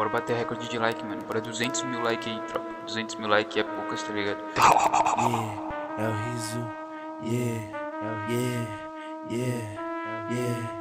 Bora bater recorde de like, mano. Bora 200 mil like aí, tropa. 200 mil like é poucas, tá ligado? Yeah, é o riso. Yeah, yeah, yeah, yeah.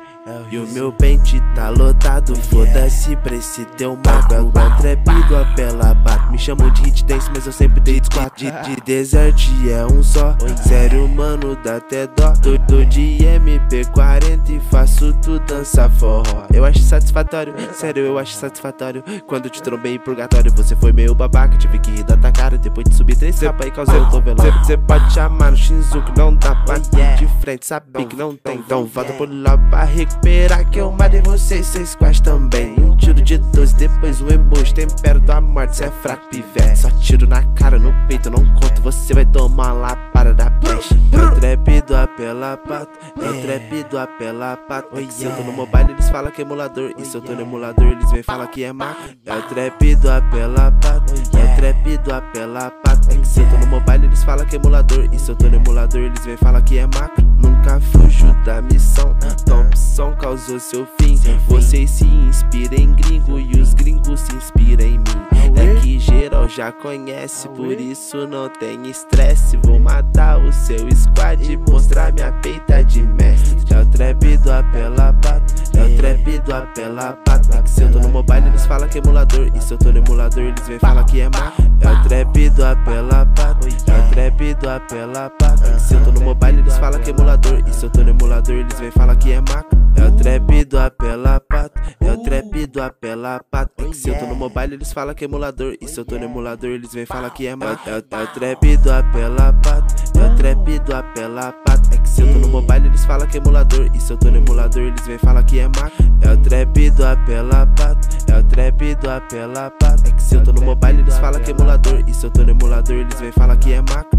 E o meu pente tá lotado, foda-se pra esse teu mago. O trap do apela bato Me chamam de hit dance, mas eu sempre dei squat De, de desert é um só. Sério, mano, dá até dó. Tô, tô de MP40 e faço tu dançar forró. Eu acho satisfatório, sério, eu acho satisfatório. Quando te trombei em purgatório Você foi meio babaca, tive que rir da tua cara Depois de subir três capas e causei o velório Cê pode chamar no Shinzuki, não dá pra de frente. Sabe que não tem, então volta por lá pra recuperar Que eu matei vocês, cês quase também. Um tiro de 12, depois um emoji Tempero da morte, cê é fraco, pivete. Só tiro na cara, no peito, não conto. Você vai tomar lá para da peste É o trap do apela pato É o trap do apela pato é Se eu tô no mobile, eles falam que é emulador. E se eu tô no emulador, eles vêm falar que é maco É o trap do apela pato É o trap do apela pato Se eu tô no mobile, eles falam que é emulador. E se eu tô no emulador, eles vêm falar que é macro. Nunca fujo da missão. Thompson causou seu fim. Vocês se inspiram em gringo E os gringos se inspiram em mim. É que geral já conhece Por isso não tem estresse. Vou matar o seu squad Mostrar minha peita de mestre. É o trap do apela pato É o trap do apela pato É que se eu tô no mobile falam que é emulador. E se eu tô no emulador eles vêm falar que é má. É o trap do apela pato É o trap do apela pato É que se eu tô no mobile eles falam que é emulador. E se eu tô no emulador eles vêm falar que é maco É o trap do apela pato É o trap do apela pato É que se eu tô no mobile eles falam que é emulador. E se eu tô no emulador eles vêm falar que é maco É, o- é o trap do apela pato É o trap do apela pato É se eu tô no mobile eles falam que é emulador. E se eu tô no emulador eles vêm falar que é maco É o trap do apela pato. É o trap do apela pato. É que se eu tô no mobile eles falam que é emulador. E se eu tô no emulador eles vêm falar que é maco